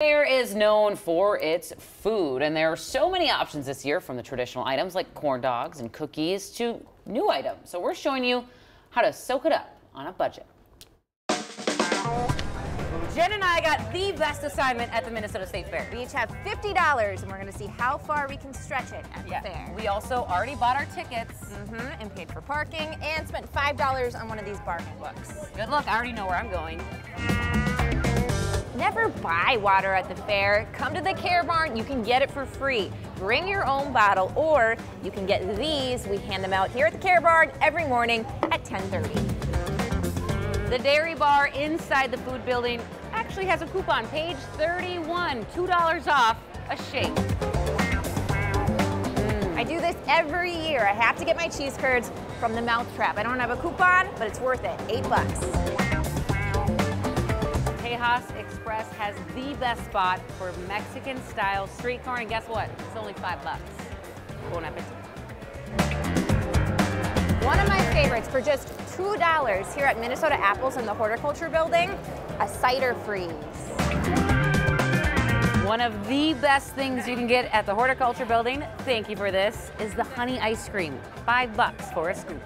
Fair is known for its food, and there are so many options this year from the traditional items like corn dogs and cookies to new items. So we're showing you how to soak it up on a budget. Jen and I got the best assignment at the Minnesota State Fair. We each have $50 and we're going to see how far we can stretch it at Yeah. the fair. We also already bought our tickets. Mhm, and paid for parking and spent $5 on one of these bargain books. Good luck. I already know where I'm going. Buy water at the fair. Come to the KARE Barn, you can get it for free. Bring your own bottle or you can get these. We hand them out here at the KARE Barn every morning at 10:30. The dairy bar inside the food building actually has a coupon, page 31, $2 off a shake. Hmm. I do this every year. I have to get my cheese curds from the Mouthtrap. I don't have a coupon, but it's worth it. 8 bucks. Tejas Express has the best spot for Mexican style street corn, and guess what? It's only five bucks. Bon appetit. One of my favorites for just $2 here at Minnesota Apples in the Horticulture Building, a cider freeze. One of the best things you can get at the horticulture building, thank you for this, is the honey ice cream. Five bucks for a scoop.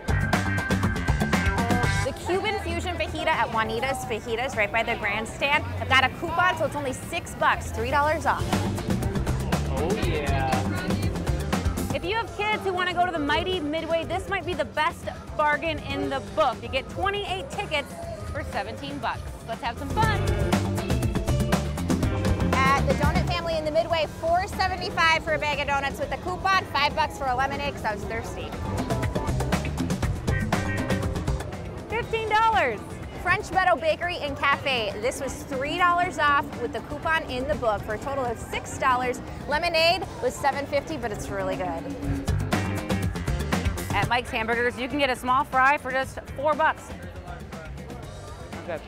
The Cuban fusion fajita at Juanita's Fajitas right by the grandstand. I've got a coupon, so it's only six bucks, $3 off. Oh yeah. If you have kids who want to go to the Mighty Midway, this might be the best bargain in the book. You get 28 tickets for 17 bucks. Let's have some fun. At the Donut Family in the Midway, $4.75 for a bag of donuts with a coupon, five bucks for a lemonade because I was thirsty. $15. French Meadow Bakery and Cafe. This was $3 off with the coupon in the book for a total of $6. Lemonade was $7.50, but it's really good. At Mike's Hamburgers, you can get a small fry for just four bucks. Okay.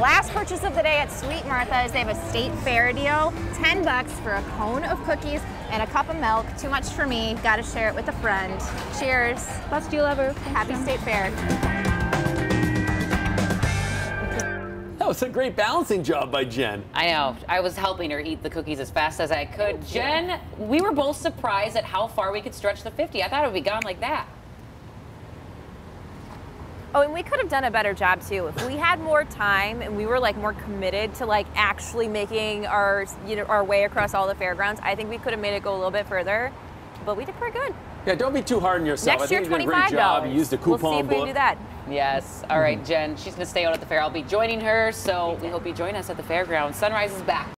Last purchase of the day at Sweet Martha's, they have a state fair deal. 10 bucks for a cone of cookies and a cup of milk. Too much for me. Gotta share it with a friend. Cheers. Best deal ever. Happy State Fair. That was a great balancing job by Jen. I know. I was helping her eat the cookies as fast as I could. Jen, we were both surprised at how far we could stretch the 50. I thought it would be gone like that. Oh, and we could have done a better job too. If we had more time and we were like more committed to like actually making our you know our way across all the fairgrounds, I think we could have made it go a little bit further. But we did pretty good. Yeah, don't be too hard on yourself. Next I year, you did a twenty-five great job. dollars. You used the We'll see if we book. can do that. Yes. All mm-hmm. right, Jen. She's going to stay out at the fair. I'll be joining her, so we hope you join us at the fairgrounds. Sunrise is back.